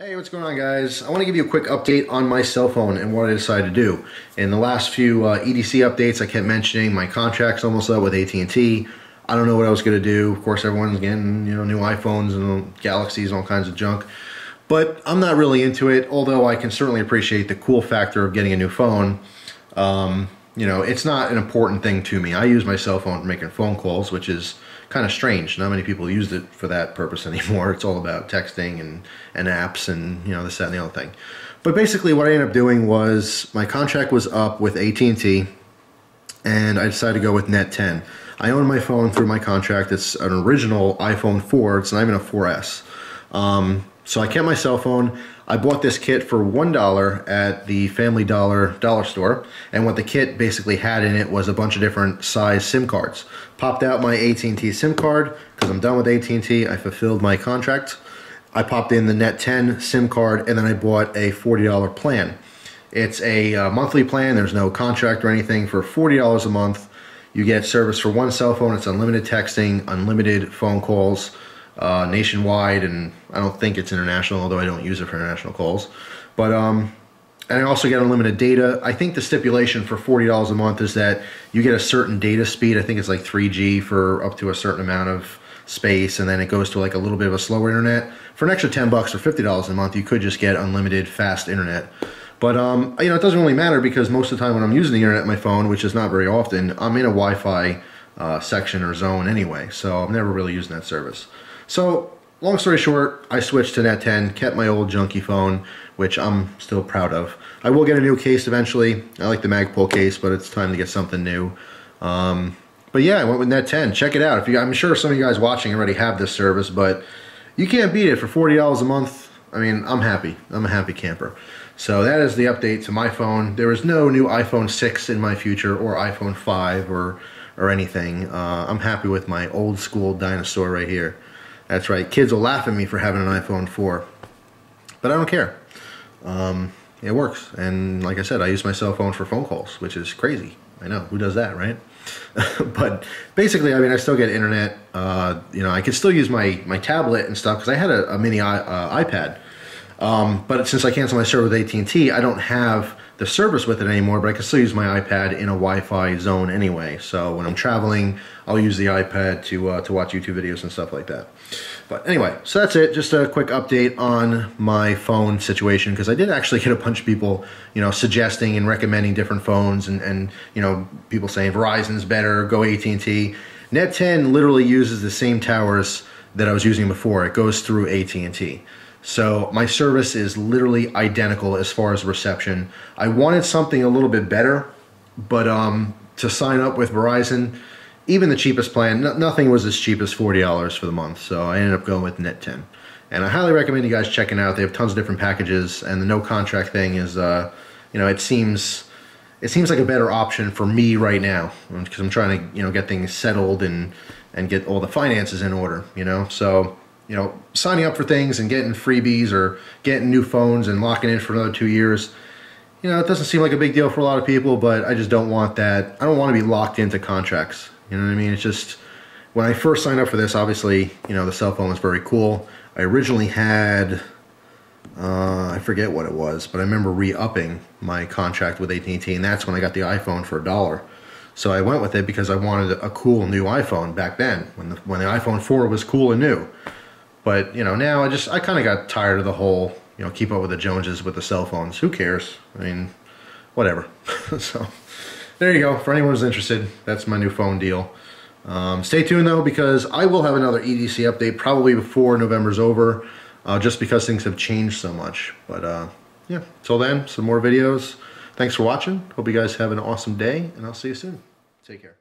Hey, what's going on guys? I want to give you a quick update on my cell phone and what I decided to do. In the last few uh, EDC updates, I kept mentioning my contract's almost up with AT&T. I don't know what I was going to do. Of course, everyone's getting you know new iPhones and Galaxies and all kinds of junk. But I'm not really into it, although I can certainly appreciate the cool factor of getting a new phone. Um, you know, it's not an important thing to me. I use my cell phone for making phone calls, which is kind of strange. Not many people use it for that purpose anymore. It's all about texting and, and apps and, you know, this, that, and the other thing. But basically what I ended up doing was my contract was up with AT&T and I decided to go with Net 10. I own my phone through my contract. It's an original iPhone 4. It's not even a 4S. Um, so I kept my cell phone. I bought this kit for $1 at the Family Dollar dollar store. And what the kit basically had in it was a bunch of different size SIM cards. Popped out my AT&T SIM card because I'm done with AT&T. I fulfilled my contract. I popped in the Net 10 SIM card and then I bought a $40 plan. It's a uh, monthly plan. There's no contract or anything. For $40 a month, you get service for one cell phone. It's unlimited texting, unlimited phone calls, uh, nationwide, and I don't think it's international, although I don't use it for international calls. But um, and I also get unlimited data. I think the stipulation for forty dollars a month is that you get a certain data speed. I think it's like 3G for up to a certain amount of space, and then it goes to like a little bit of a slower internet. For an extra ten bucks or fifty dollars a month, you could just get unlimited fast internet. But um, you know, it doesn't really matter because most of the time when I'm using the internet on my phone, which is not very often, I'm in a Wi-Fi uh, section or zone anyway, so I'm never really using that service. So, long story short, I switched to Net 10, kept my old junky phone, which I'm still proud of. I will get a new case eventually. I like the Magpul case, but it's time to get something new. Um, but yeah, I went with Net 10. Check it out. If you, I'm sure some of you guys watching already have this service, but you can't beat it for $40 a month. I mean, I'm happy. I'm a happy camper. So that is the update to my phone. There is no new iPhone 6 in my future or iPhone 5 or or anything. Uh, I'm happy with my old school dinosaur right here. That's right. Kids will laugh at me for having an iPhone 4. But I don't care. Um, it works. And like I said, I use my cell phone for phone calls, which is crazy. I know. Who does that, right? but basically, I mean, I still get internet. Uh, you know, I can still use my, my tablet and stuff because I had a, a mini I, uh, iPad. Um, but since I canceled my service with AT&T, I don't have the service with it anymore, but I can still use my iPad in a Wi-Fi zone anyway. So when I'm traveling, I'll use the iPad to, uh, to watch YouTube videos and stuff like that. But anyway, so that's it. Just a quick update on my phone situation because I did actually get a bunch of people, you know, suggesting and recommending different phones and, and you know, people saying Verizon's better, go AT&T. Net 10 literally uses the same towers that I was using before. It goes through AT&T. So my service is literally identical as far as reception. I wanted something a little bit better, but um, to sign up with Verizon, even the cheapest plan, nothing was as cheap as $40 for the month. So I ended up going with Net 10. And I highly recommend you guys checking out. They have tons of different packages, and the no contract thing is, uh, you know, it seems it seems like a better option for me right now because I'm trying to, you know, get things settled and and get all the finances in order, you know. So you know, signing up for things and getting freebies or getting new phones and locking in for another two years, you know, it doesn't seem like a big deal for a lot of people, but I just don't want that. I don't want to be locked into contracts. You know what I mean? It's just, when I first signed up for this, obviously, you know, the cell phone was very cool. I originally had, uh, I forget what it was, but I remember re-upping my contract with AT&T, and that's when I got the iPhone for a dollar. So I went with it because I wanted a cool new iPhone back then, when the, when the iPhone 4 was cool and new. But you know, now I just I kind of got tired of the whole you know keep up with the Joneses with the cell phones. Who cares? I mean, whatever. so there you go. For anyone who's interested, that's my new phone deal. Um, stay tuned though because I will have another EDC update probably before November's over, uh, just because things have changed so much. But uh, yeah, till then, some more videos. Thanks for watching. Hope you guys have an awesome day, and I'll see you soon. Take care.